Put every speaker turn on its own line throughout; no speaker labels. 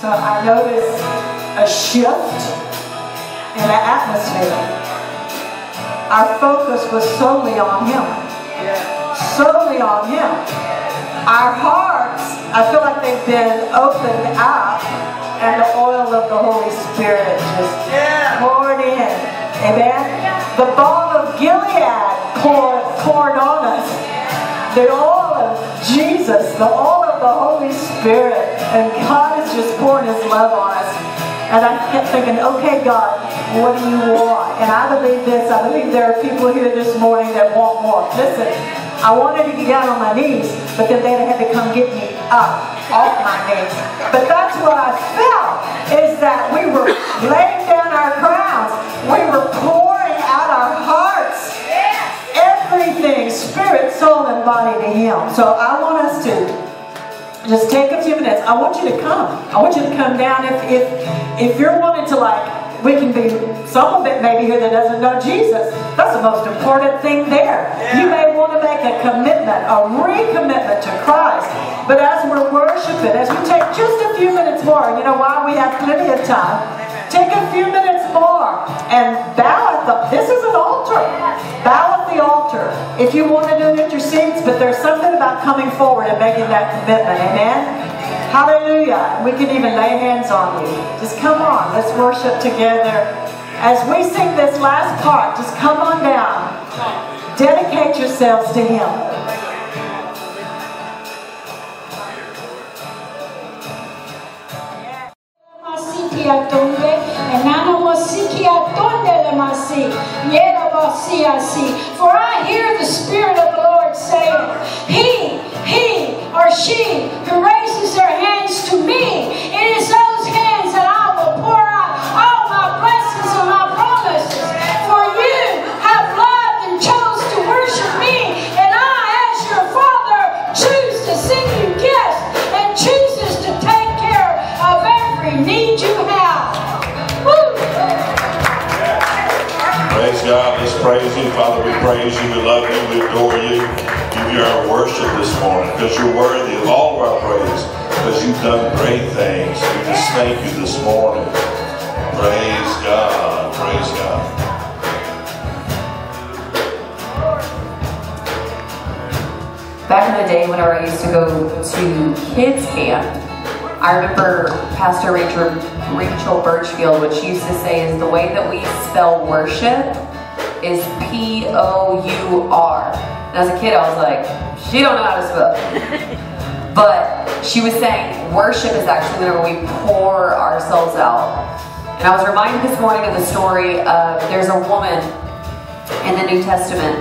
So I noticed a shift in the atmosphere. Our focus was solely on Him. Solely on Him. Our hearts, I feel like they've been opened up and the oil of the Holy Spirit just poured in. Amen. The balm of Gilead poured, poured on us. The oil Jesus, the all of the Holy Spirit. And God is just pouring His love on us. And I kept thinking, okay, God, what do you want? And I believe this. I believe there are people here this morning that want more. Listen, I wanted to get down on my knees, but then they had to come get me up off my knees. But that's what I felt, is that we were laying down our crowns. We were pouring Everything, spirit, soul, and body to Him. So I want us to just take a few minutes. I want you to come. I want you to come down. If if if you're wanting to like, we can be some of it maybe here that doesn't know Jesus. That's the most important thing there. Yeah. You may want to make a commitment, a recommitment to Christ. But as we're worshiping, as we take just a few minutes more, you know why we have plenty of time. Take a few minutes more and bow at the. This is an altar. Bow at the altar. If you want to do it your but there's something about coming forward and making that commitment. Amen. Hallelujah. We can even lay hands on you. Just come on. Let's worship together. As we sing this last part, just come on down. Dedicate yourselves to Him.
See, I see, for I hear the Spirit of the Lord saying, He, he, or she who raises their hands to me, it is
praise you. Father, we praise you. We love you. We adore you. Give you our worship this morning because you're worthy of all of our praise because you've done great things. We just thank you this morning. Praise God. Praise God.
Back in the day, whenever I used to go to kids camp, I remember Pastor Rachel, Rachel Birchfield, what she used to say is the way that we spell worship is P O U R. And as a kid, I was like, she don't know how to spell. but she was saying worship is actually whenever we pour ourselves out. And I was reminded this morning of the story of there's a woman in the New Testament,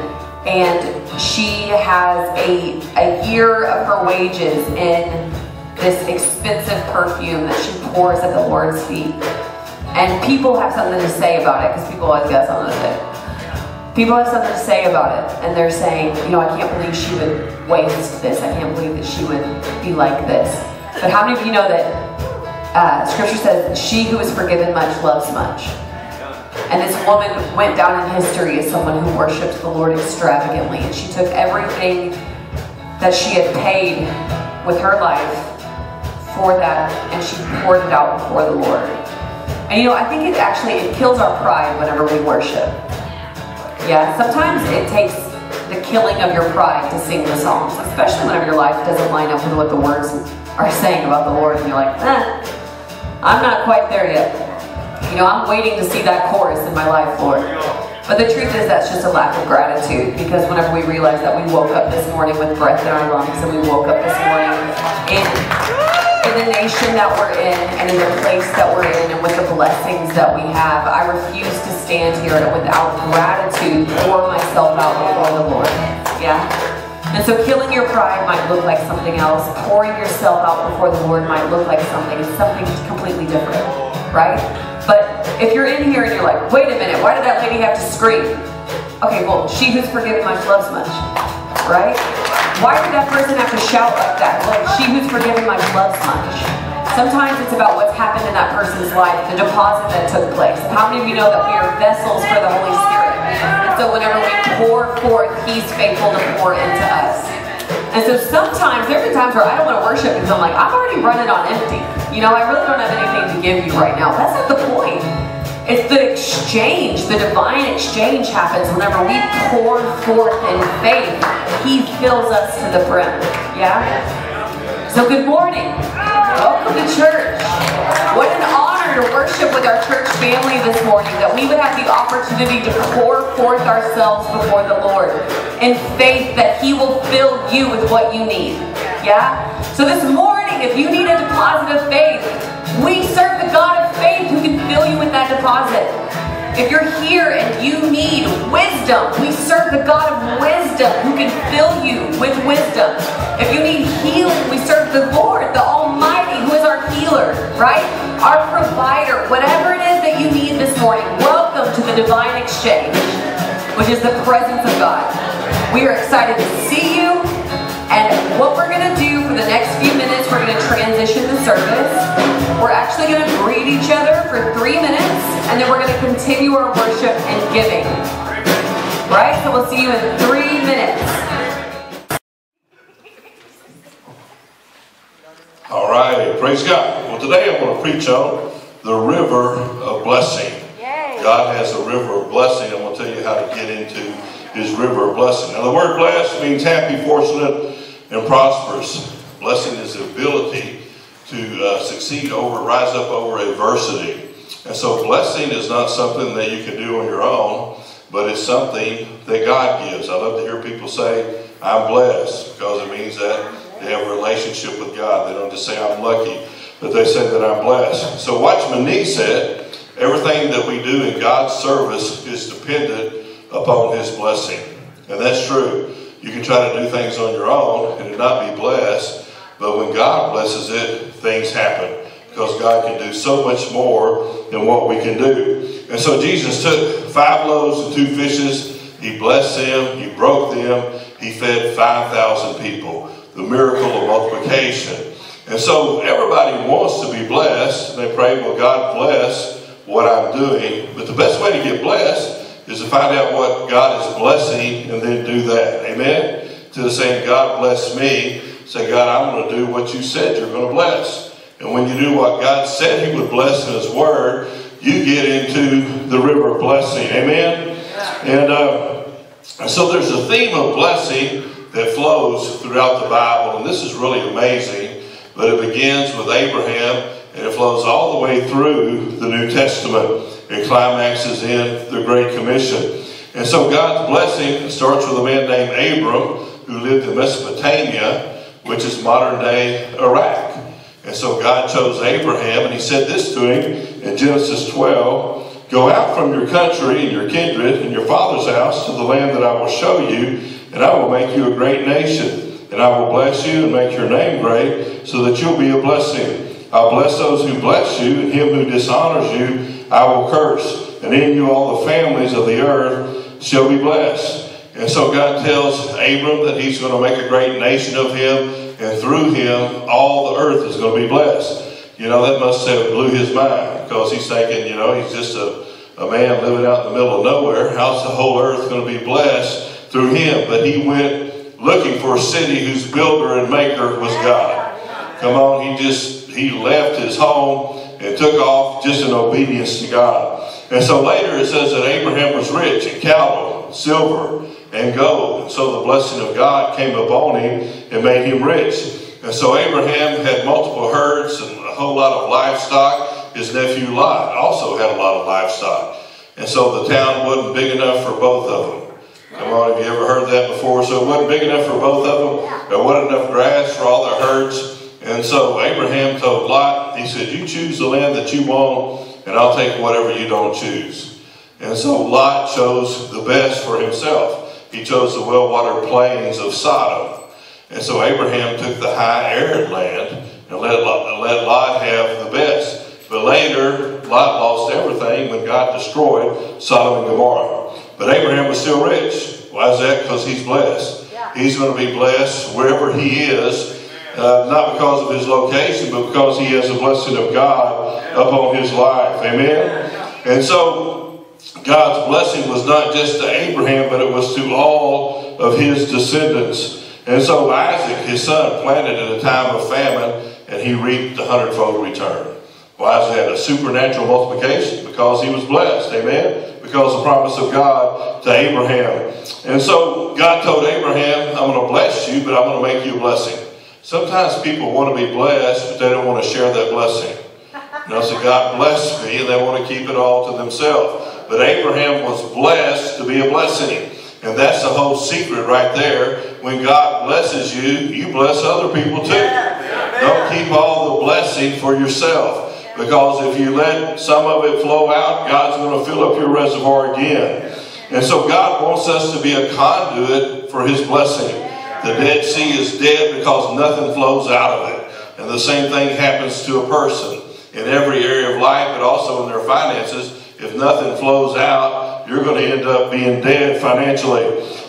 and she has a, a year of her wages in this expensive perfume that she pours at the Lord's feet. And people have something to say about it because people always got something to say. People have something to say about it, and they're saying, you know, I can't believe she would waste this. I can't believe that she would be like this. But how many of you know that uh, Scripture says, "She who is forgiven much loves much." And this woman went down in history as someone who worshipped the Lord extravagantly, and she took everything that she had paid with her life for that and she poured it out before the Lord. And you know, I think it actually it kills our pride whenever we worship. Yeah, sometimes it takes the killing of your pride to sing the songs, especially whenever your life doesn't line up with what the words are saying about the Lord, and you're like, eh, I'm not quite there yet. You know, I'm waiting to see that chorus in my life, Lord. But the truth is that's just a lack of gratitude because whenever we realize that we woke up this morning with breath in our lungs and we woke up this morning in in the nation that we're in and in the place that we're in and with the blessings that we have. I refuse to stand here without gratitude pour myself out before the Lord. Yeah? And so killing your pride might look like something else. Pouring yourself out before the Lord might look like something. It's something completely different, right? But if you're in here and you're like, wait a minute, why did that lady have to scream? Okay, well, she who's forgiven much loves much, right? Why did that person have to shout like that? Like, she who's forgiven much loves much. Sometimes it's about what's happened in that person's life, the deposit that took place. How many of you know that we are vessels for the Holy Spirit? So whenever we pour forth, He's faithful to pour into us. And so sometimes, there have been times where I don't want to worship because I'm like, I'm already running on empty. You know, I really don't have anything to give you right now. That's not the point. It's the exchange, the divine exchange happens whenever we pour forth in faith. He fills us to the brim. Yeah? So good morning. Welcome to church. What an honor to worship with our church family this morning, that we would have the opportunity to pour forth ourselves before the Lord in faith that He will fill you with what you need. Yeah? So this morning, if you need a deposit of faith, we serve the God of faith who can fill you with that deposit. If you're here and you need wisdom, we serve the God of wisdom who can fill you with wisdom. If you need healing, we serve the Lord, the Almighty, who is our healer, right? Our provider. Whatever it is that you need this morning, welcome to the divine exchange, which is the presence of God. We are excited to see you. And what we're going to do for the next few minutes, we're going to transition the service. We're actually going to greet each other for three minutes, and then we're going to continue our worship and giving. Right? So we'll see you in three minutes.
All right, praise God. Well, today I'm going to preach on the river of blessing. God has a river of blessing. I'm going to tell you how to get into his river of blessing. Now, the word blessed means happy, fortunate, and prosperous. Blessing is the ability to uh, succeed over, rise up over adversity. And so, blessing is not something that you can do on your own, but it's something that God gives. I love to hear people say, I'm blessed, because it means that they have a relationship with God. They don't just say, I'm lucky, but they say that I'm blessed. So, Watchman Nee said, everything that we do in God's service is dependent upon His blessing. And that's true. You can try to do things on your own and not be blessed, but when God blesses it, things happen because God can do so much more than what we can do. And so Jesus took five loaves and two fishes, he blessed them, he broke them, he fed 5,000 people. The miracle of multiplication. And so everybody wants to be blessed. They pray, well, God bless what I'm doing. But the best way to get blessed is to find out what God is blessing and then do that. Amen? To the saying, God bless me, say, God, I'm going to do what you said you're going to bless. And when you do what God said He would bless in His Word, you get into the river of blessing. Amen? And uh, so there's a theme of blessing that flows throughout the Bible. And this is really amazing. But it begins with Abraham and it flows all the way through the New Testament and climaxes in the Great Commission. And so God's blessing starts with a man named Abram who lived in Mesopotamia, which is modern day Iraq. And so God chose Abraham and he said this to him in Genesis 12 Go out from your country and your kindred and your father's house to the land that I will show you, and I will make you a great nation. And I will bless you and make your name great so that you'll be a blessing. I'll bless those who bless you, and him who dishonors you, I will curse. And in you all the families of the earth shall be blessed. And so God tells Abram that he's going to make a great nation of him, and through him all the earth is going to be blessed. You know, that must have blew his mind because he's thinking, you know, he's just a, a man living out in the middle of nowhere. How's the whole earth going to be blessed through him? But he went looking for a city whose builder and maker was God. Come on, he just, he left his home and took off just in obedience to God. And so later it says that Abraham was rich in cattle, silver, and gold. And so the blessing of God came upon him and made him rich. And so Abraham had multiple herds and a whole lot of livestock. His nephew Lot also had a lot of livestock. And so the town wasn't big enough for both of them. Come on, have you ever heard that before? So it wasn't big enough for both of them. There wasn't enough grass for all their herds. And so Abraham told Lot, he said, You choose the land that you want, and I'll take whatever you don't choose. And so Lot chose the best for himself. He chose the well watered plains of Sodom. And so Abraham took the high arid land and let Lot, let Lot have the best. But later, Lot lost everything when God destroyed Sodom and Gomorrah. But Abraham was still rich. Why is that? Because he's blessed. He's going to be blessed wherever he is uh, not because of his location, but because he has a blessing of God upon his life. Amen? And so, God's blessing was not just to Abraham, but it was to all of his descendants. And so Isaac, his son, planted in a time of famine, and he reaped a hundredfold return. Well, Isaac had a supernatural multiplication because he was blessed. Amen? Because the promise of God to Abraham. And so God told Abraham, I'm going to bless you, but I'm going to make you a blessing. Sometimes people want to be blessed, but they don't want to share that blessing. You know, so God blessed me, and they want to keep it all to themselves. But Abraham was blessed to be a blessing. And that's the whole secret right there. When God blesses you, you bless other people too. Don't keep all the blessing for yourself. Because if you let some of it flow out, God's going to fill up your reservoir again. And so God wants us to be a conduit for His blessing. The Dead Sea is dead because nothing flows out of it. And the same thing happens to a person in every area of life, but also in their finances. If nothing flows out, you're going to end up being dead financially.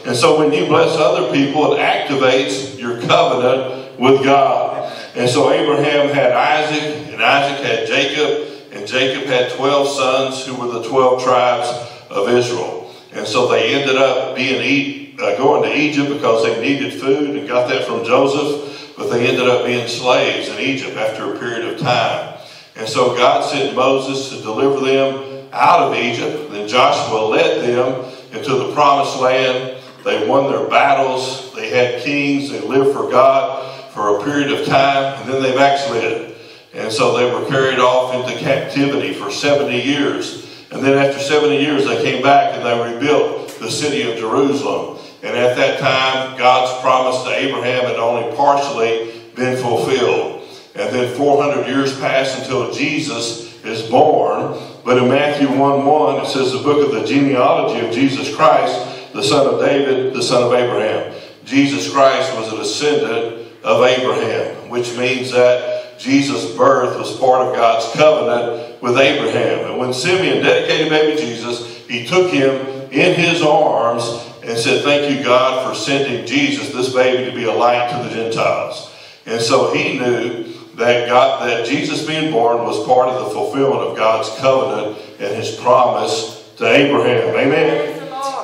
And so when you bless other people, it activates your covenant with God. And so Abraham had Isaac, and Isaac had Jacob, and Jacob had 12 sons who were the 12 tribes of Israel. And so they ended up being uh, going to Egypt because they needed food and got that from Joseph, but they ended up being slaves in Egypt after a period of time. And so God sent Moses to deliver them out of Egypt. Then Joshua led them into the promised land. They won their battles. They had kings. They lived for God for a period of time, and then they backslid. And so they were carried off into captivity for 70 years. And then after 70 years, they came back and they rebuilt the city of Jerusalem. And at that time, God's promise to Abraham had only partially been fulfilled. And then 400 years passed until Jesus is born. But in Matthew 1 1, it says the book of the genealogy of Jesus Christ, the son of David, the son of Abraham. Jesus Christ was a descendant of Abraham, which means that Jesus' birth was part of God's covenant with Abraham. And when Simeon dedicated baby Jesus, he took him in his arms and said, Thank you, God, for sending Jesus, this baby, to be a light to the Gentiles. And so he knew that God, that Jesus being born was part of the fulfillment of God's covenant and his promise to Abraham. Amen.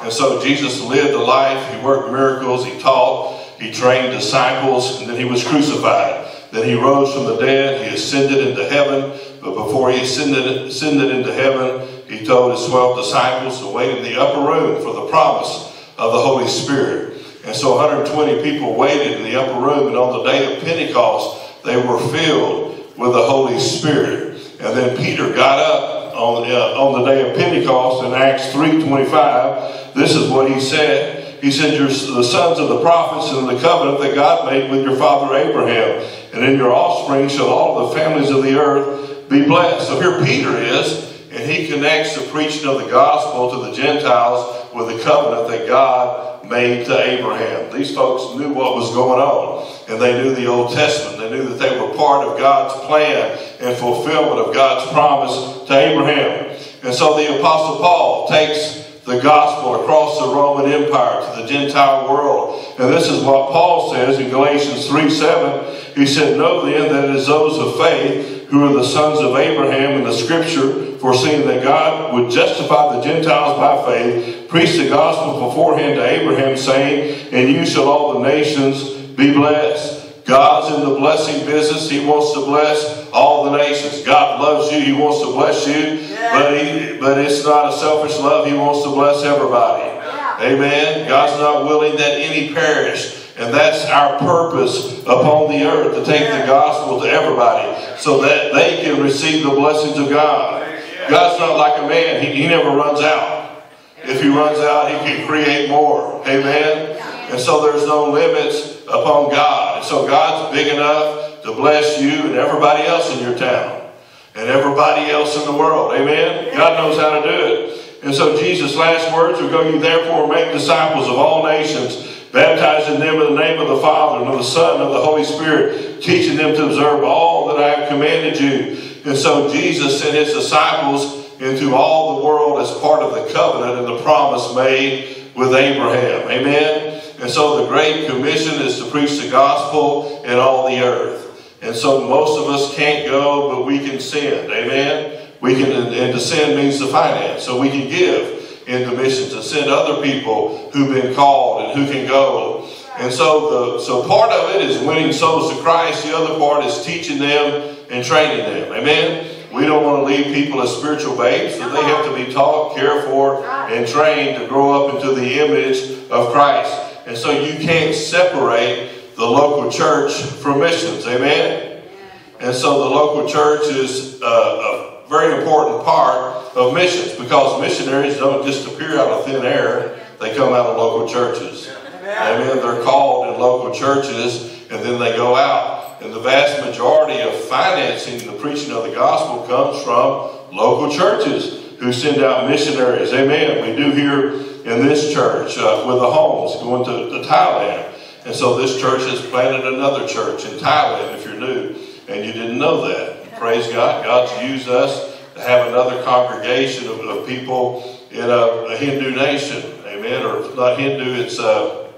And so Jesus lived a life, he worked miracles, he taught, he trained disciples, and then he was crucified. Then he rose from the dead. He ascended into heaven. But before he ascended, ascended into heaven, he told his 12 disciples to wait in the upper room for the promise of the Holy Spirit. And so 120 people waited in the upper room, and on the day of Pentecost, they were filled with the Holy Spirit. And then Peter got up on, uh, on the day of Pentecost in Acts 3.25. This is what he said. He said, You're the sons of the prophets and the covenant that God made with your father Abraham. And in your offspring shall all the families of the earth be blessed. So here Peter is, and he connects the preaching of the gospel to the Gentiles with the covenant that God made to Abraham. These folks knew what was going on, and they knew the Old Testament. They knew that they were part of God's plan and fulfillment of God's promise to Abraham. And so the Apostle Paul takes the gospel across the Roman Empire to the Gentile world. And this is what Paul says in Galatians 3 7. He said, Know then that it is those of faith who are the sons of Abraham in the scripture, foreseeing that God would justify the Gentiles by faith, preach the gospel beforehand to Abraham, saying, And you shall all the nations be blessed. God's in the blessing business. He wants to bless all the nations. God loves you. He wants to bless you. Yeah. But, he, but it's not a selfish love. He wants to bless everybody. Yeah. Amen. God's not willing that any perish. And that's our purpose upon the earth to take the gospel to everybody so that they can receive the blessings of God. God's not like a man, he, he never runs out. If he runs out, he can create more. Amen. And so there's no limits upon God. And so God's big enough to bless you and everybody else in your town and everybody else in the world. Amen? God knows how to do it. And so Jesus' last words are, Go you therefore make disciples of all nations, baptizing them in the name of the Father and of the Son and of the Holy Spirit, teaching them to observe all that I have commanded you. And so Jesus sent his disciples into all the world as part of the covenant and the promise made with Abraham. Amen? And so the Great Commission is to preach the gospel in all the earth. And so most of us can't go, but we can send. Amen? We can, and to send means to finance. So we can give into missions and send other people who've been called and who can go. And so the so part of it is winning souls to Christ. The other part is teaching them and training them. Amen. We don't want to leave people as spiritual babes, so they have to be taught, cared for, and trained to grow up into the image of Christ. And so you can't separate the local church from missions. Amen. And so the local church is a, a very important part of missions because missionaries don't just appear out of thin air. They come out of local churches. Amen. They're called in local churches and then they go out. And the vast majority of financing the preaching of the gospel comes from local churches who send out missionaries. Amen. We do here in this church uh, with the homes going to, to Thailand. And so this church has planted another church in Thailand if you're new and you didn't know that. Praise God. God's used us to have another congregation of, of people in a, a, Hindu nation. Amen. Or not Hindu, it's uh,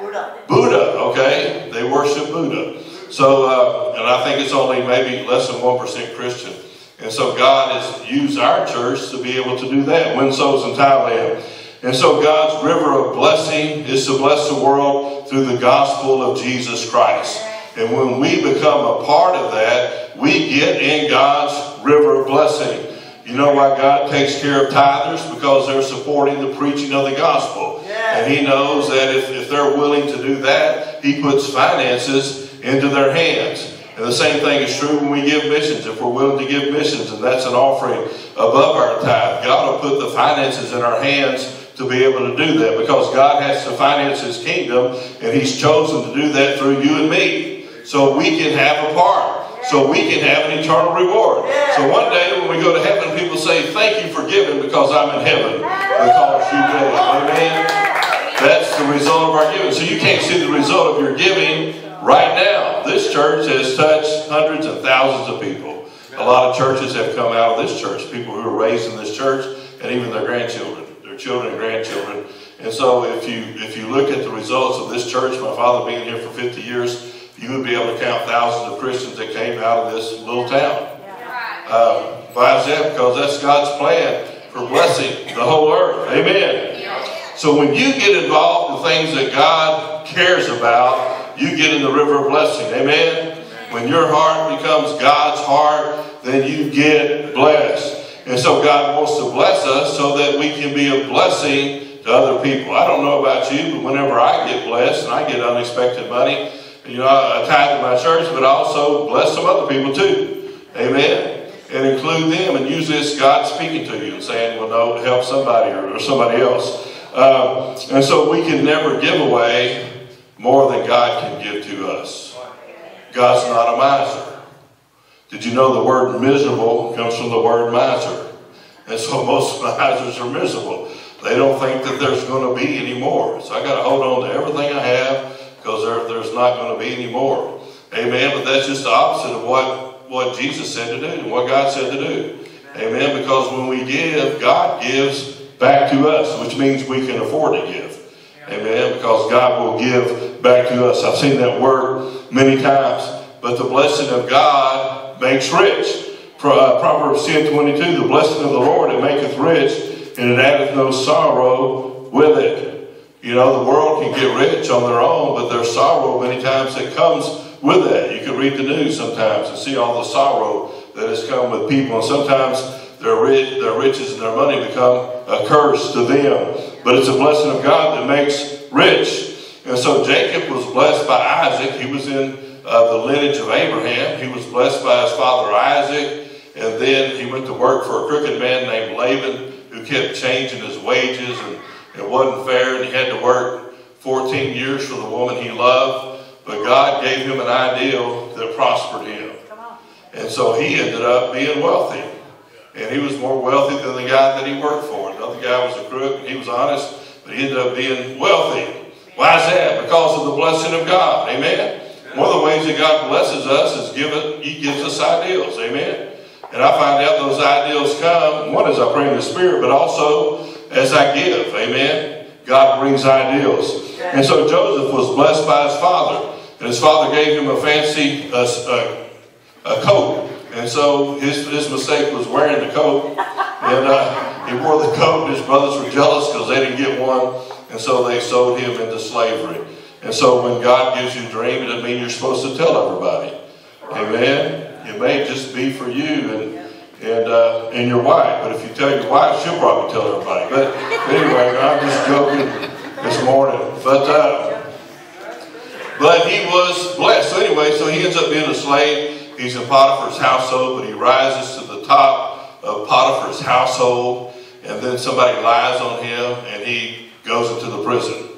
Buddha. Buddha, okay? They worship Buddha. So, uh, and I think it's only maybe less than 1% Christian. And so God has used our church to be able to do that, win souls in Thailand. And so God's river of blessing is to bless the world through the gospel of Jesus Christ. And when we become a part of that, we get in God's river of blessing. You know why God takes care of tithers? Because they're supporting the preaching of the gospel. And He knows that if, if they're willing to do that, He puts finances into their hands. And the same thing is true when we give missions. If we're willing to give missions, and that's an offering above our tithe, God will put the finances in our hands to be able to do that because God has to finance His kingdom, and He's chosen to do that through you and me. So we can have a part so we can have an eternal reward. So one day when we go to heaven, people say, Thank you for giving because I'm in heaven because you gave. Amen. That's the result of our giving. So you can't see the result of your giving right now. This church has touched hundreds and thousands of people. A lot of churches have come out of this church, people who were raised in this church, and even their grandchildren, their children and grandchildren. And so if you if you look at the results of this church, my father being here for 50 years, you would be able to count thousands of Christians that came out of this little town. Uh, why is that? Because that's God's plan for blessing the whole earth. Amen. So when you get involved in things that God cares about, you get in the river of blessing. Amen. When your heart becomes God's heart, then you get blessed. And so God wants to bless us so that we can be a blessing to other people. I don't know about you, but whenever I get blessed and I get unexpected money, you know, I tithe to my church, but also bless some other people too. Amen. And include them. And use this God speaking to you and saying, well, no, help somebody or, or somebody else. Um, and so we can never give away more than God can give to us. God's not a miser. Did you know the word miserable comes from the word miser? And so most misers are miserable. They don't think that there's going to be any more. So I got to hold on to everything I have because there, there's not going to be any more. Amen. But that's just the opposite of what, what Jesus said to do and what God said to do. Amen. Because when we give, God gives back to us, which means we can afford to give. Amen. Because God will give back to us. I've seen that word many times. But the blessing of God makes rich. Uh, Proverbs 10 22, the blessing of the Lord, it maketh rich, and it addeth no sorrow with it. You know, the world can get rich on their own, but there's sorrow many times that comes with that. You can read the news sometimes and see all the sorrow that has come with people. And sometimes their, their riches and their money become a curse to them. But it's a blessing of God that makes rich. And so Jacob was blessed by Isaac. He was in uh, the lineage of Abraham. He was blessed by his father Isaac. And then he went to work for a crooked man named Laban who kept changing his wages and it wasn't fair, and he had to work 14 years for the woman he loved. But God gave him an ideal that prospered him. And so he ended up being wealthy. And he was more wealthy than the guy that he worked for. Another guy was a crook, and he was honest, but he ended up being wealthy. Why is that? Because of the blessing of God. Amen. One of the ways that God blesses us is give it, He gives us ideals. Amen. And I find out those ideals come, one is I pray in the Spirit, but also as I give. Amen. God brings ideals. And so Joseph was blessed by his father. And his father gave him a fancy uh, uh, a coat. And so his, his mistake was wearing the coat. And uh, he wore the coat, and his brothers were jealous because they didn't get one. And so they sold him into slavery. And so when God gives you a dream, it doesn't mean you're supposed to tell everybody. Amen. It may just be for you and and uh, and your wife. But if you tell your wife, she'll probably tell everybody. But anyway, I'm just joking this morning. But uh, but he was blessed. So anyway, so he ends up being a slave. He's in Potiphar's household, but he rises to the top of Potiphar's household, and then somebody lies on him, and he goes into the prison.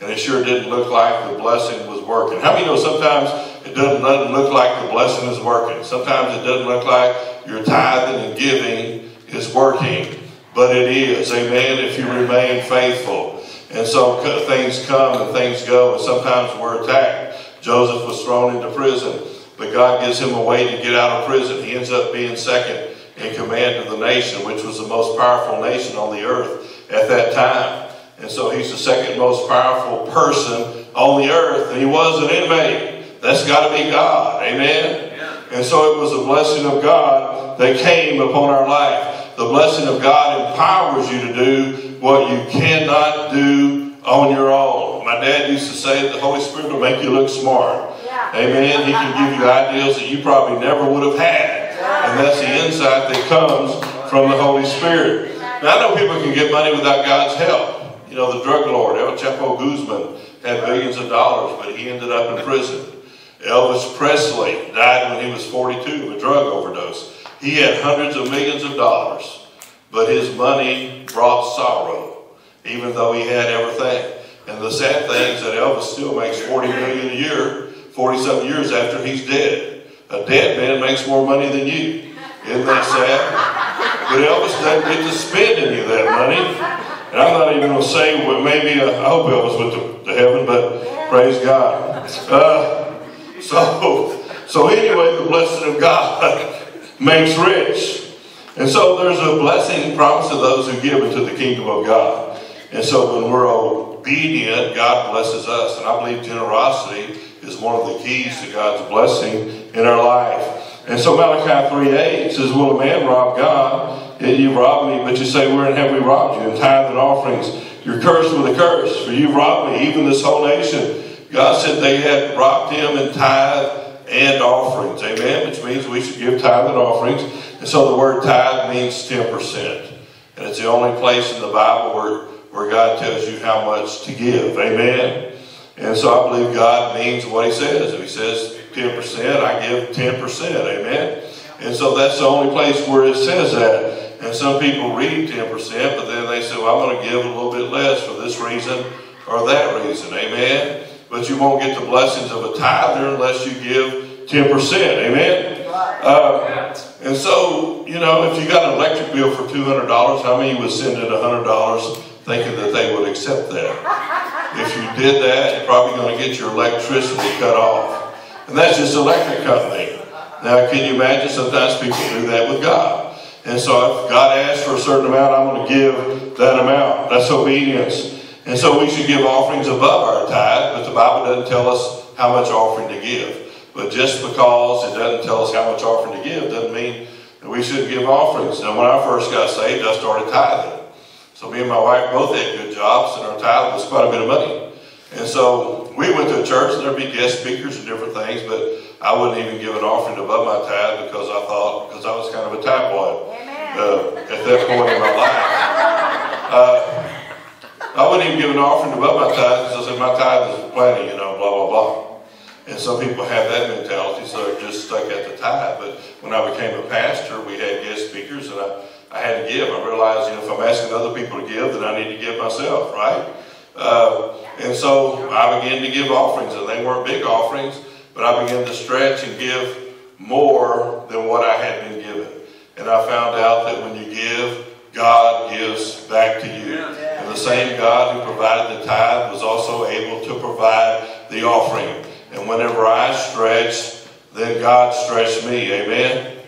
And it sure didn't look like the blessing was working. How many know sometimes it doesn't, doesn't look like the blessing is working? Sometimes it doesn't look like your tithing and giving is working, but it is. Amen. If you remain faithful. And so things come and things go, and sometimes we're attacked. Joseph was thrown into prison, but God gives him a way to get out of prison. He ends up being second in command of the nation, which was the most powerful nation on the earth at that time. And so he's the second most powerful person on the earth, and he was an inmate. That's got to be God. Amen. And so it was a blessing of God that came upon our life. The blessing of God empowers you to do what you cannot do on your own. My dad used to say that the Holy Spirit will make you look smart. Yeah. Amen. He can give you ideas that you probably never would have had. And that's the insight that comes from the Holy Spirit. Now, I know people can get money without God's help. You know, the drug lord, El Chapo Guzman, had billions of dollars, but he ended up in prison. Elvis Presley died when he was 42 of a drug overdose. He had hundreds of millions of dollars, but his money brought sorrow, even though he had everything. And the sad thing is that Elvis still makes 40 million a year, 40 some years after he's dead. A dead man makes more money than you. Isn't that sad? But Elvis doesn't get to spend any of that money. And I'm not even going to say, well, maybe, uh, I hope Elvis went to, to heaven, but praise God. Uh, so, so anyway, the blessing of God makes rich. And so there's a blessing promised to those who give into the kingdom of God. And so when we're obedient, God blesses us. And I believe generosity is one of the keys to God's blessing in our life. And so Malachi 3.8 says, Will a man rob God? You rob me, but you say, Wherein have we robbed you? In tithe and offerings. You're cursed with a curse, for you've robbed me, even this whole nation. God said they had robbed him in tithe and offerings. Amen? Which means we should give tithe and offerings. And so the word tithe means 10%. And it's the only place in the Bible where, where God tells you how much to give. Amen? And so I believe God means what he says. If he says 10%, I give 10%. Amen? And so that's the only place where it says that. And some people read 10%, but then they say, well, I'm going to give a little bit less for this reason or that reason. Amen? but you won't get the blessings of a tither unless you give 10%. Amen? Uh, and so, you know, if you got an electric bill for $200, how many would send it $100 thinking that they would accept that? If you did that, you're probably going to get your electricity cut off. And that's just electric company. Now, can you imagine? Sometimes people do that with God. And so if God asks for a certain amount, I'm going to give that amount. That's obedience. And so we should give offerings above our tithe, but the Bible doesn't tell us how much offering to give. But just because it doesn't tell us how much offering to give doesn't mean that we shouldn't give offerings. Now, when I first got saved, I started tithing. So me and my wife both had good jobs, and our tithe was quite a bit of money. And so we went to a church, and there'd be guest speakers and different things, but I wouldn't even give an offering above my tithe because I thought, because I was kind of a tabloid uh, at that point in my life. Uh, I wouldn't even give an offering above my tithe because I said my tithe is plenty, you know, blah, blah, blah. And some people have that mentality, so they're just stuck at the tithe. But when I became a pastor, we had guest speakers, and I, I had to give. I realized, you know, if I'm asking other people to give, then I need to give myself, right? Uh, and so I began to give offerings, and they weren't big offerings, but I began to stretch and give more than what I had been given. And I found out that when you give, God gives back to you. And the same God who provided the tithe was also able to provide the offering. And whenever I stretched, then God stretched me. Amen.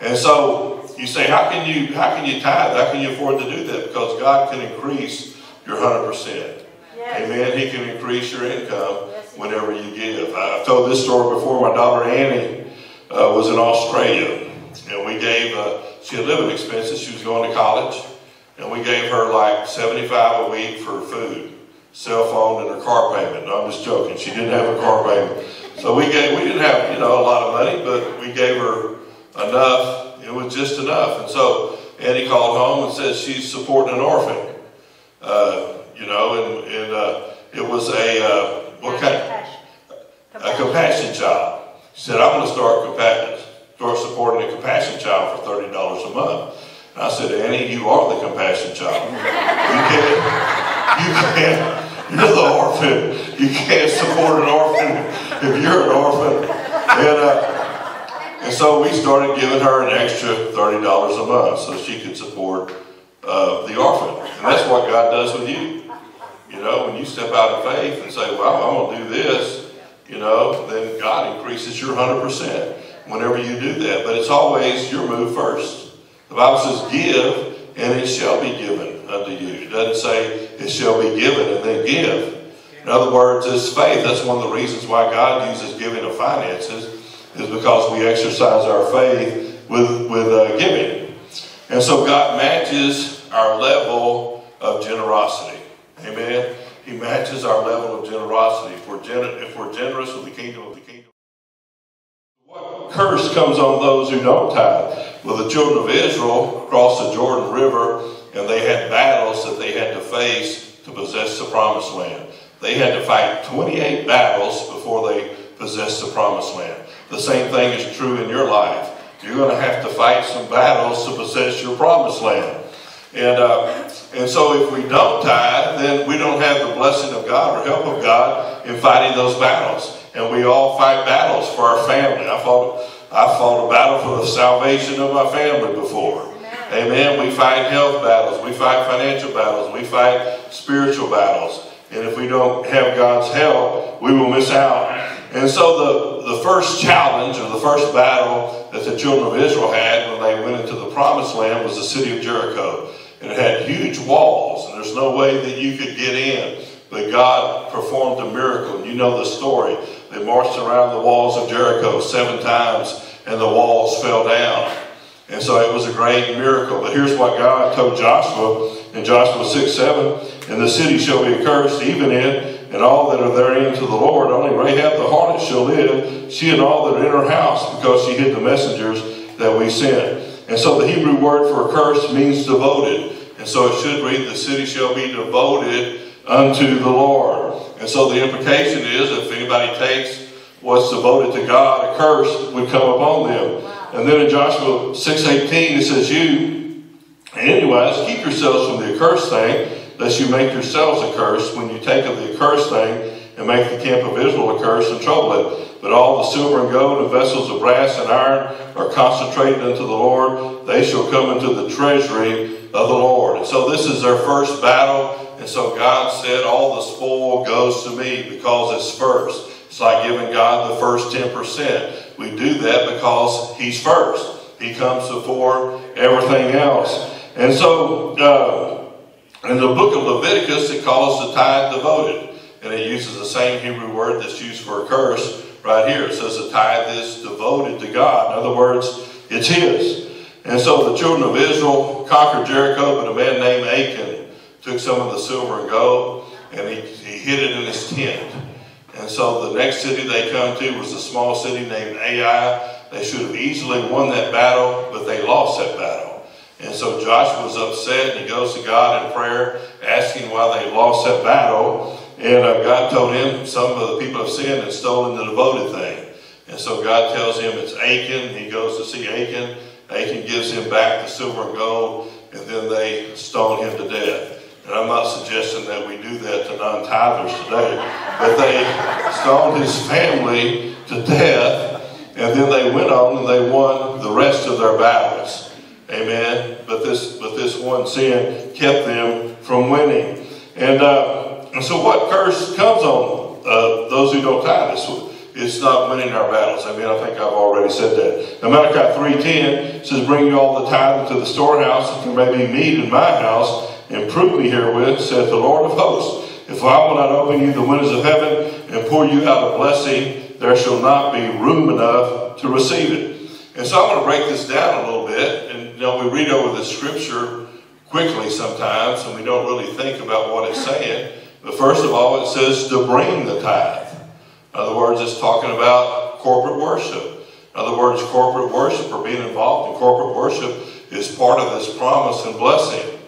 And so you say, how can you how can you tithe? How can you afford to do that? Because God can increase your hundred percent. Amen. He can increase your income whenever you give. I've told this story before. My daughter Annie uh, was in Australia, and we gave. Uh, she had living expenses. She was going to college. And we gave her like 75 a week for food. cell phone and her car payment. No, I'm just joking. She didn't have a car payment. So we gave, we didn't have, you know, a lot of money, but we gave her enough. It was just enough. And so Annie called home and said she's supporting an orphan. Uh, you know, and, and uh, it was a, uh, what kind of, a compassion child. She said, I'm going to start, compa- start supporting a compassion child for $30 a month. And I said, Annie, you are the compassion child. You can't, you can't, you're the orphan. You can't support an orphan if you're an orphan. And, uh, and so we started giving her an extra $30 a month so she could support uh, the orphan. And that's what God does with you. You know, when you step out of faith and say, well, I'm going to do this, you know, then God increases your 100% whenever you do that. But it's always your move first. The Bible says, give, and it shall be given unto you. It doesn't say, it shall be given and then give. In other words, it's faith. That's one of the reasons why God uses giving of finances, is because we exercise our faith with, with uh, giving. And so God matches our level of generosity. Amen. He matches our level of generosity. If we're, if we're generous with the kingdom of the kingdom. What curse comes on those who don't tithe? Well, the children of Israel crossed the Jordan River and they had battles that they had to face to possess the promised land. They had to fight 28 battles before they possessed the promised land. The same thing is true in your life. You're going to have to fight some battles to possess your promised land. And, uh, and so if we don't tithe, then we don't have the blessing of God or help of God in fighting those battles. And we all fight battles for our family. I fought, I fought a battle for the salvation of my family before. Amen. We fight health battles. We fight financial battles. We fight spiritual battles. And if we don't have God's help, we will miss out. And so the, the first challenge or the first battle that the children of Israel had when they went into the promised land was the city of Jericho it had huge walls, and there's no way that you could get in. But God performed a miracle, and you know the story. They marched around the walls of Jericho seven times, and the walls fell down. And so it was a great miracle. But here's what God told Joshua in Joshua 6 7 And the city shall be accursed, even in and all that are therein to the Lord. Only Rahab the harlot shall live, she and all that are in her house, because she hid the messengers that we sent. And so the Hebrew word for accursed means devoted. And so it should read, the city shall be devoted unto the Lord. And so the implication is, if anybody takes what's devoted to God, a curse would come upon them. Wow. And then in Joshua 6.18 it says, You, anyways, keep yourselves from the accursed thing, lest you make yourselves a curse when you take of the accursed thing and make the camp of Israel a curse and trouble it. But all the silver and gold and vessels of brass and iron are consecrated unto the Lord. They shall come into the treasury of the Lord. And so this is their first battle. And so God said, All the spoil goes to me because it's first. It's like giving God the first 10%. We do that because He's first. He comes before everything else. And so uh, in the book of Leviticus, it calls the tithe devoted. And it uses the same Hebrew word that's used for a curse right here. It says the tithe is devoted to God. In other words, it's His. And so the children of Israel conquered Jericho, but a man named Achan took some of the silver and gold and he, he hid it in his tent. And so the next city they come to was a small city named Ai. They should have easily won that battle, but they lost that battle. And so Joshua was upset and he goes to God in prayer asking why they lost that battle. And uh, God told him some of the people have sinned and stolen the devoted thing. And so God tells him it's Achan. He goes to see Achan. Achan gives him back the silver and gold, and then they stone him to death. And I'm not suggesting that we do that to non-tithers today, but they stoned his family to death, and then they went on and they won the rest of their battles. Amen. But this, but this one sin kept them from winning. And, uh, and so, what curse comes on uh, those who don't tithe? it's not winning our battles. I mean, I think I've already said that. Now, Malachi 3.10 says, Bring you all the tithe into the storehouse, that there may be meat in my house, and prove me herewith, saith the Lord of hosts. If I will not open you the windows of heaven and pour you out a blessing, there shall not be room enough to receive it. And so I'm going to break this down a little bit. And you know, we read over the scripture quickly sometimes, and we don't really think about what it's saying. But first of all, it says to bring the tithe. In other words, it's talking about corporate worship. In other words, corporate worship or being involved in corporate worship is part of this promise and blessing.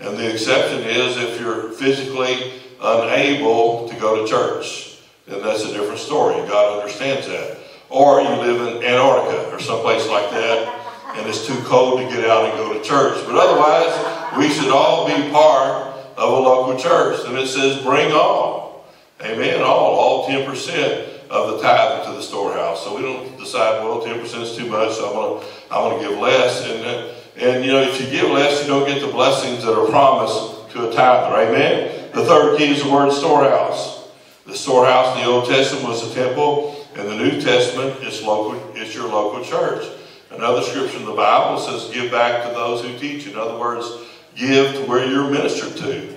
And the exception is if you're physically unable to go to church. Then that's a different story. God understands that. Or you live in Antarctica or someplace like that and it's too cold to get out and go to church. But otherwise, we should all be part of a local church. And it says, bring all. Amen. All, all 10% of the tithe into the storehouse. So we don't decide, well, 10% is too much, so I'm going to I'm gonna give less. And, and, you know, if you give less, you don't get the blessings that are promised to a tither. Amen. The third key is the word storehouse. The storehouse in the Old Testament was the temple. In the New Testament, it's local. It's your local church. Another scripture in the Bible says, "Give back to those who teach." In other words, give to where you're ministered to.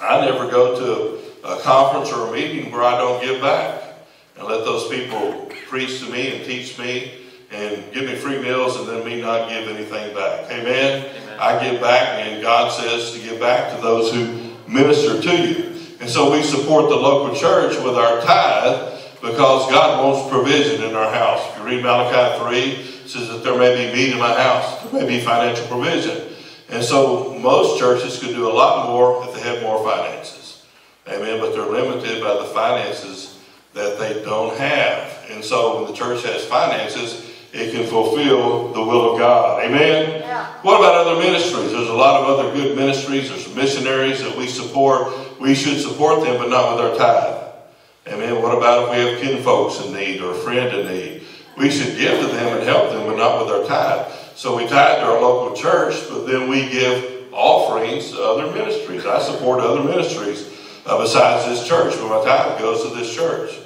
I never go to a conference or a meeting where I don't give back and let those people preach to me and teach me and give me free meals and then me not give anything back. Amen? Amen. I give back, and God says to give back to those who minister to you. And so we support the local church with our tithe because God wants provision in our house. If you read Malachi 3, it says that there may be meat in my house, there may be financial provision. And so most churches could do a lot more if they had more finances. Amen. But they're limited by the finances that they don't have. And so when the church has finances, it can fulfill the will of God. Amen? Yeah. What about other ministries? There's a lot of other good ministries. There's missionaries that we support. We should support them, but not with our tithe. Amen. What about if we have kin folks in need or a friend in need? We should give to them and help them, but not with our tithe. So we tithe to our local church, but then we give offerings to other ministries. I support other ministries uh, besides this church, but my tithe goes to this church.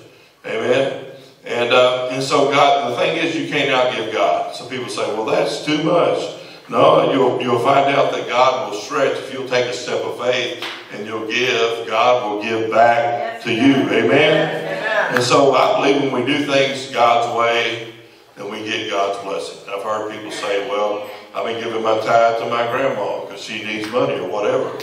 Amen. And uh, and so God, the thing is, you can't outgive God. Some people say, "Well, that's too much." No, you'll you'll find out that God will stretch if you'll take a step of faith and you'll give. God will give back to you. Amen. And so I believe when we do things God's way, then we get God's blessing. I've heard people say, well, I've been giving my tithe to my grandma because she needs money or whatever.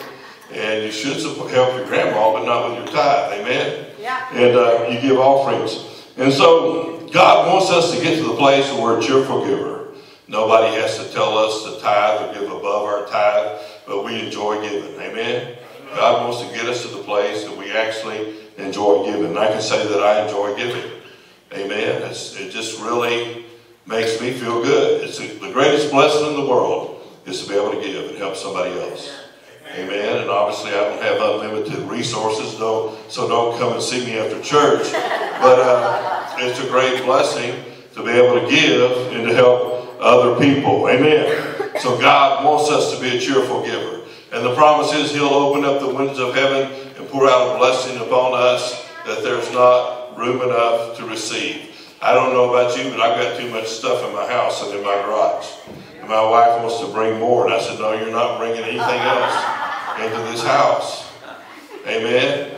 And you should help your grandma, but not with your tithe. Amen? Yeah. And uh, you give offerings. And so God wants us to get to the place where we're a cheerful giver. Nobody has to tell us to tithe or give above our tithe, but we enjoy giving. Amen? God wants to get us to the place that we actually enjoy giving. And I can say that I enjoy giving. Amen. It's, it just really makes me feel good. It's the greatest blessing in the world is to be able to give and help somebody else. Amen. And obviously, I don't have unlimited resources, don't, so don't come and see me after church. But uh, it's a great blessing to be able to give and to help other people. Amen. So God wants us to be a cheerful giver. And the promise is He'll open up the windows of heaven and pour out a blessing upon us that there's not room enough to receive. I don't know about you, but I've got too much stuff in my house and in my garage. And my wife wants to bring more. And I said, No, you're not bringing anything else into this house. Amen.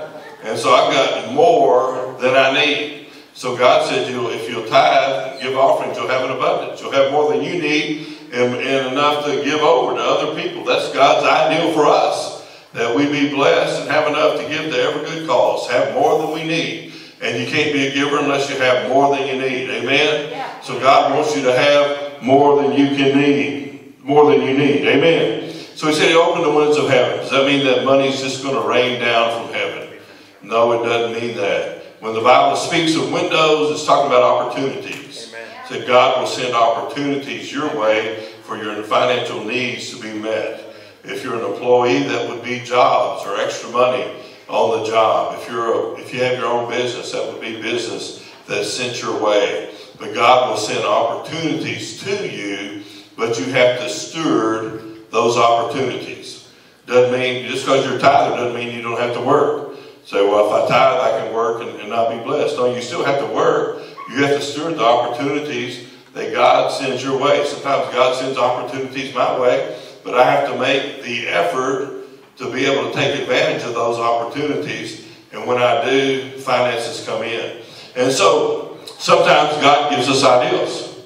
And so I've got more than I need. So God said, you'll, if you'll tithe give offerings, you'll have an abundance. You'll have more than you need and, and enough to give over to other people. That's God's ideal for us, that we be blessed and have enough to give to every good cause, have more than we need. And you can't be a giver unless you have more than you need. Amen? Yeah. So God wants you to have more than you can need, more than you need. Amen? So he said he opened the windows of heaven. Does that mean that money's just going to rain down from heaven? No, it doesn't mean that. When the Bible speaks of windows, it's talking about opportunities. Amen. So God will send opportunities your way for your financial needs to be met. If you're an employee, that would be jobs or extra money on the job. If you're a, if you have your own business, that would be business that's sent your way. But God will send opportunities to you, but you have to steward those opportunities. Doesn't mean just because you're tither doesn't mean you don't have to work. Say, well, if I tithe, I can work and, and not be blessed. No, you still have to work. You have to steward the opportunities that God sends your way. Sometimes God sends opportunities my way, but I have to make the effort to be able to take advantage of those opportunities. And when I do, finances come in. And so sometimes God gives us ideals.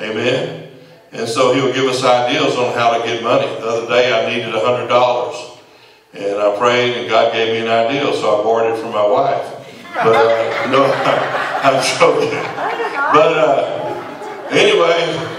Amen. And so he'll give us ideals on how to get money. The other day I needed $100. And I prayed, and God gave me an idea, so I borrowed it from my wife. But uh, no, I'm joking. But uh, anyway,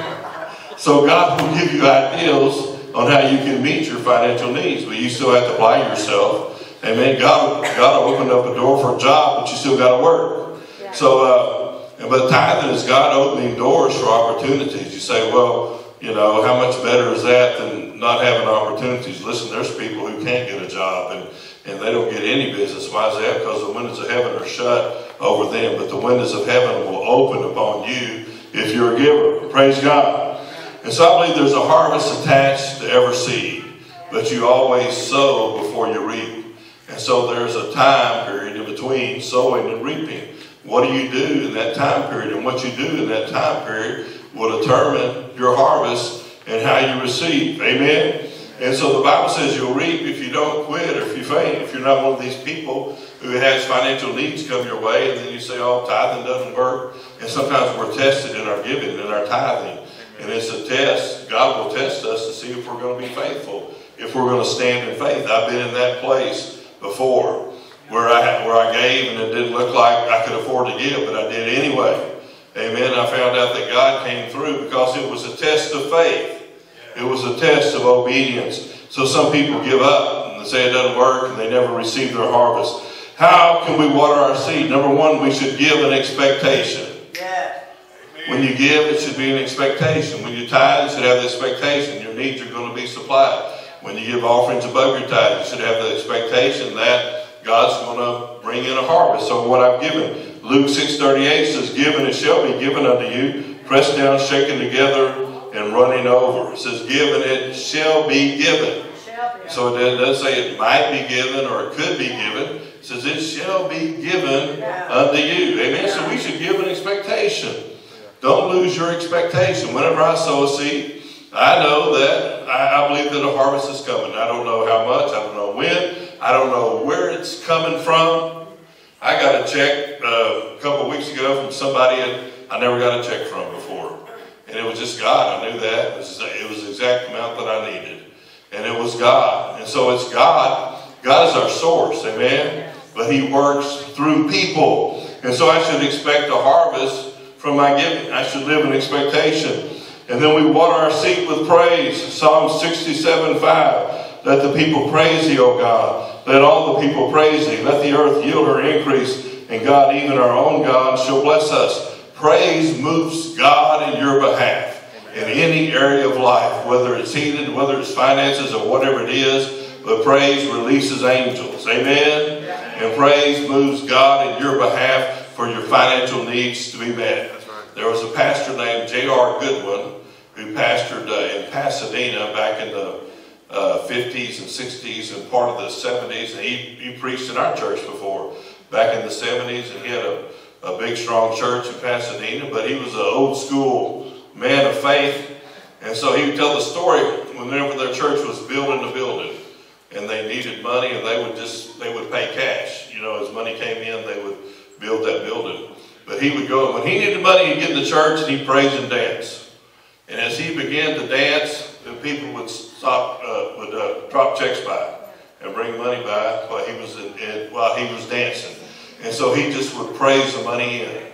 so God will give you ideas on how you can meet your financial needs, but you still have to apply yourself. Amen. God, God will open up a door for a job, but you still got to work. So, uh, but tithing is God opening doors for opportunities. You say, well, you know, how much better is that than not having opportunities? Listen, there's people who can't get a job and, and they don't get any business. Why is that? Because the windows of heaven are shut over them, but the windows of heaven will open upon you if you're a giver. Praise God. And so I believe there's a harvest attached to every seed, but you always sow before you reap. And so there's a time period in between sowing and reaping. What do you do in that time period? And what you do in that time period will determine your harvest and how you receive. Amen? And so the Bible says you'll reap if you don't quit or if you faint. If you're not one of these people who has financial needs come your way, and then you say, oh, tithing doesn't work. And sometimes we're tested in our giving and our tithing. And it's a test. God will test us to see if we're going to be faithful, if we're going to stand in faith. I've been in that place before where I, where I gave and it didn't look like I could afford to give, but I did anyway. Amen. I found out that God came through because it was a test of faith. It was a test of obedience. So some people give up and they say it doesn't work and they never receive their harvest. How can we water our seed? Number one, we should give an expectation. When you give, it should be an expectation. When you tithe, you should have the expectation your needs are going to be supplied. When you give offerings above your tithe, you should have the expectation that God's going to bring in a harvest over what I've given. Luke 6.38 says, Given it shall be given unto you, pressed down, shaken together, and running over. It says, Given it shall be given. So it doesn't say it might be given or it could be given. It says it shall be given unto you. Amen. So we should give an expectation. Don't lose your expectation. Whenever I sow a seed, I know that I, I believe that a harvest is coming. I don't know how much, I don't know when, I don't know where it's coming from. I got a check uh, a couple weeks ago from somebody I never got a check from before. And it was just God. I knew that. It was, it was the exact amount that I needed. And it was God. And so it's God. God is our source. Amen. But He works through people. And so I should expect a harvest from my giving. I should live in expectation. And then we water our seat with praise. Psalm 67 5. Let the people praise thee, O God. Let all the people praise thee. Let the earth yield her increase. And God, even our own God, shall bless us. Praise moves God in your behalf in any area of life, whether it's healing, whether it's finances, or whatever it is. But praise releases angels. Amen? And praise moves God in your behalf for your financial needs to be met. There was a pastor named J.R. Goodwin who pastored uh, in Pasadena back in the uh, 50s and 60s and part of the 70s. And he, he preached in our church before back in the 70s. And he had a, a big, strong church in Pasadena. But he was an old school man of faith. And so he would tell the story whenever their church was building a building and they needed money and they would just, they would pay cash. You know, as money came in, they would build that building. But he would go, when he needed money, he'd get in the church and he'd praise and dance. And as he began to dance, the people would stop, uh, would uh, drop checks by and bring money by while he was in, in, while he was dancing. And so he just would praise the money in.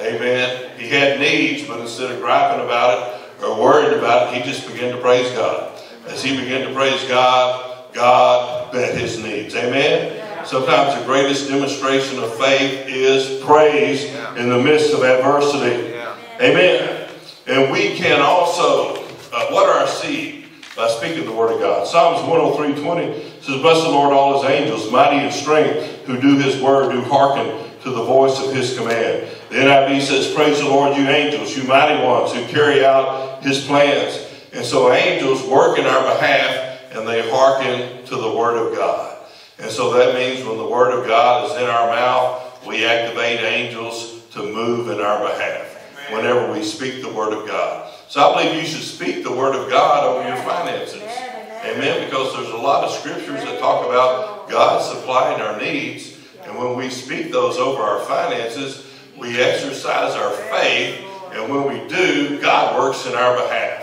Amen. He had needs, but instead of griping about it or worried about it, he just began to praise God. As he began to praise God, God met his needs. Amen. Sometimes the greatest demonstration of faith is praise in the midst of adversity. Amen. And we can also, uh, what are our seed? By speaking the word of God. Psalms 103.20 says, Bless the Lord, all his angels, mighty in strength, who do his word, who hearken to the voice of his command. The NIV says, Praise the Lord, you angels, you mighty ones, who carry out his plans. And so angels work in our behalf, and they hearken to the word of God. And so that means when the Word of God is in our mouth, we activate angels to move in our behalf whenever we speak the Word of God. So I believe you should speak the Word of God over your finances. Amen. Because there's a lot of scriptures that talk about God supplying our needs. And when we speak those over our finances, we exercise our faith. And when we do, God works in our behalf.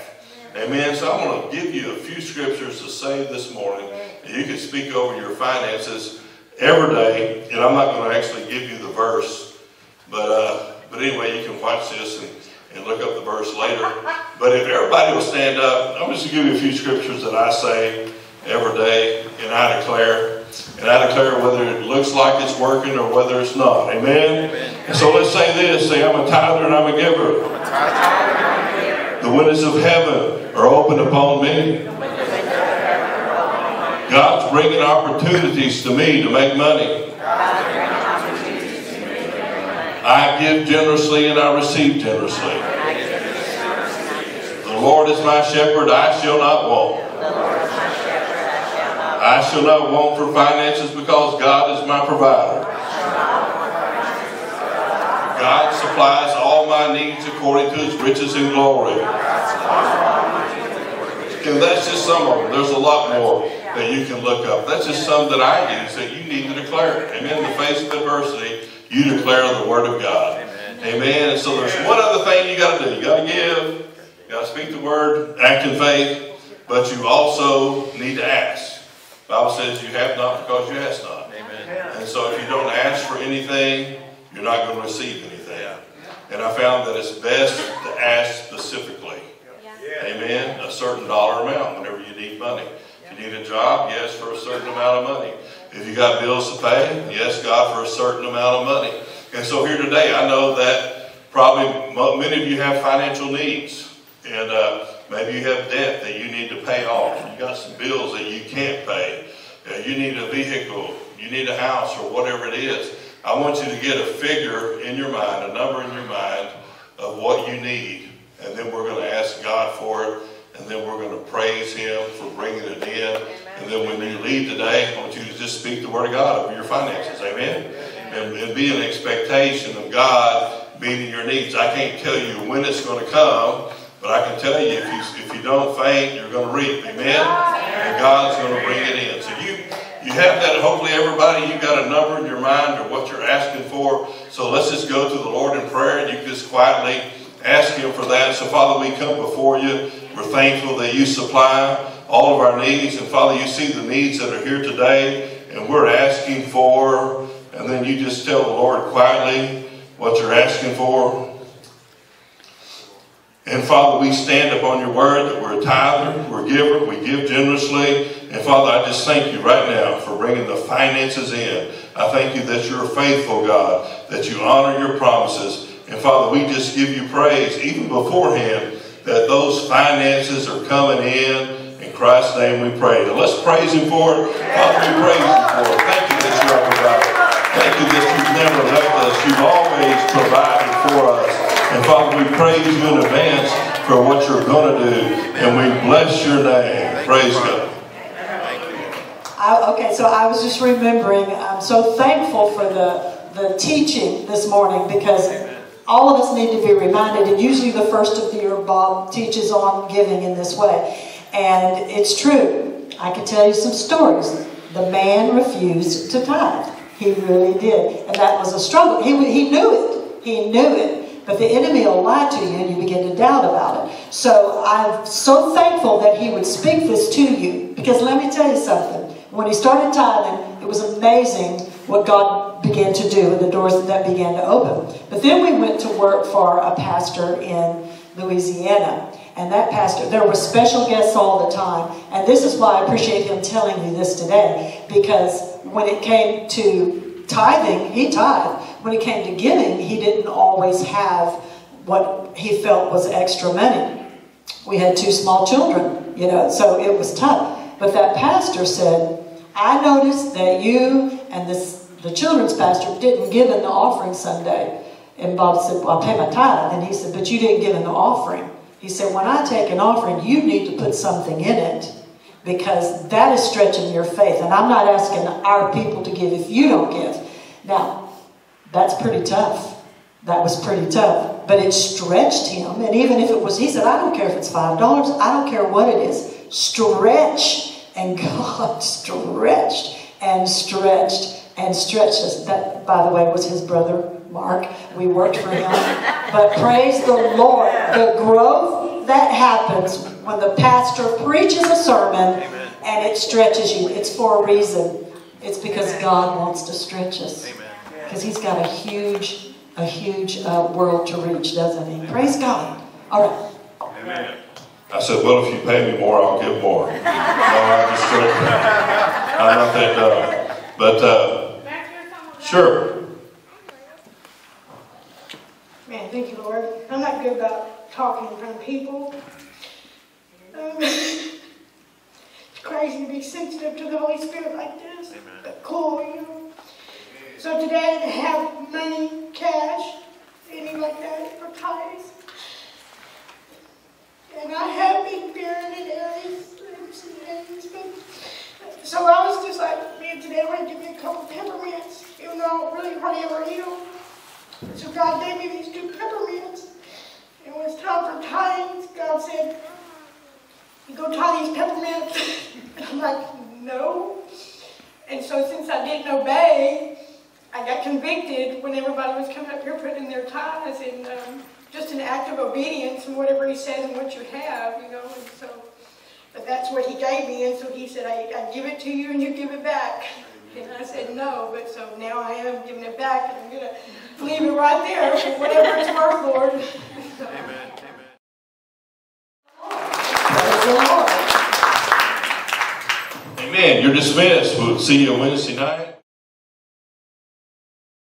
Amen. So I'm going to give you a few scriptures to say this morning you can speak over your finances every day, and I'm not going to actually give you the verse, but uh, but anyway, you can watch this and, and look up the verse later. But if everybody will stand up, I'm just going to give you a few scriptures that I say every day, and I declare, and I declare whether it looks like it's working or whether it's not. Amen. Amen. And so let's say this: Say, I'm a tither and I'm a giver. The windows of heaven are open upon me. God's bringing opportunities to me to make money. I give generously and I receive generously. The Lord is my shepherd, I shall not want. I shall not want for finances because God is my provider. God supplies all my needs according to his riches and glory. And that's just some of them. There's a lot more that you can look up. That's just some that I use that you need to declare. Amen. In the face of adversity, you declare the word of God. Amen. Amen. And so there's one other thing you got to do. You got to give. You got to speak the word, act in faith, but you also need to ask. The Bible says you have not because you ask not. Amen. And so if you don't ask for anything, you're not going to receive anything. And I found that it's best to ask specifically. Amen. A certain dollar amount whenever you need money. Need a job, yes, for a certain amount of money. If you got bills to pay, yes, God, for a certain amount of money. And so here today, I know that probably many of you have financial needs. And uh, maybe you have debt that you need to pay off. You got some bills that you can't pay. Uh, you need a vehicle. You need a house or whatever it is. I want you to get a figure in your mind, a number in your mind of what you need. And then we're going to ask God for it. And then we're going to praise Him for bringing it in. And then when you leave today, I want you to just speak the Word of God over your finances. Amen? And, and be an expectation of God meeting your needs. I can't tell you when it's going to come, but I can tell you if you, if you don't faint, you're going to reap. Amen? And God's going to bring it in. So you, you have that, hopefully everybody, you've got a number in your mind or what you're asking for. So let's just go to the Lord in prayer and you can just quietly ask Him for that. So Father, we come before you. We're thankful that you supply all of our needs. And Father, you see the needs that are here today, and we're asking for, and then you just tell the Lord quietly what you're asking for. And Father, we stand upon your word that we're a tither, we're a giver, we give generously. And Father, I just thank you right now for bringing the finances in. I thank you that you're a faithful God, that you honor your promises. And Father, we just give you praise even beforehand that those finances are coming in In Christ's name we pray. And let's praise Him for it. Father, we praise you for it. Thank you that you are providing. Thank you that you've never left us. You've always provided for us. And Father, we praise you in advance for what you're going to do. And we bless your name. Praise God.
I, okay, so I was just remembering, I'm so thankful for the, the teaching this morning because all of us need to be reminded, and usually the first of the year Bob teaches on giving in this way. And it's true. I can tell you some stories. The man refused to tithe. He really did. And that was a struggle. He, he knew it. He knew it. But the enemy will lie to you and you begin to doubt about it. So I'm so thankful that he would speak this to you. Because let me tell you something. When he started tithing, it was amazing what God began to do and the doors that began to open. But then we went to work for a pastor in Louisiana. And that pastor, there were special guests all the time. And this is why I appreciate him telling you this today. Because when it came to tithing, he tithed. When it came to giving, he didn't always have what he felt was extra money. We had two small children, you know, so it was tough. But that pastor said, I noticed that you and this, the children's pastor didn't give in the offering Sunday. And Bob said, Well, I'll pay my tithe. And he said, But you didn't give in the offering. He said, when I take an offering, you need to put something in it because that is stretching your faith. And I'm not asking our people to give if you don't give. Now, that's pretty tough. That was pretty tough. But it stretched him. And even if it was, he said, I don't care if it's $5. I don't care what it is. Stretch. And God stretched and stretched and stretched us. That, by the way, was his brother Mark. We worked for him. But praise the Lord. The growth that happens when the pastor preaches a sermon Amen. and it stretches you. It's for a reason. It's because God wants to stretch us. Because He's got a huge, a huge uh, world to reach, doesn't He? Praise God. All right.
Amen. I said, well, if you pay me more, I'll give more. no, I'm just joking. I'm not that dumb. But, uh, sure.
Man, thank you, Lord. I'm not good about talking in front of people. Um, it's crazy to be sensitive to the Holy Spirit like this. But cool, you know. So today I didn't have money, cash, anything like that for tithes. And I have been buried in areas, areas, but so I was just like, man, today I'm gonna give me a couple peppermints, even though I don't really hardly ever eat them. So God gave me these two peppermints. And when it's time for tithes, God said, you go tie these peppermints. And I'm like, no. And so since I didn't obey, I got convicted when everybody was coming up here putting in their tithes and um, just an act of obedience and whatever he says and what you have, you know. And so, but that's what he gave me. And so he said, I, I give it to you and you give it back. And I said, no. But so now I am giving it back and I'm going to leave it right there for whatever it's worth, Lord.
Amen.
Praise the Lord.
Amen. You're dismissed. We'll see you Wednesday night.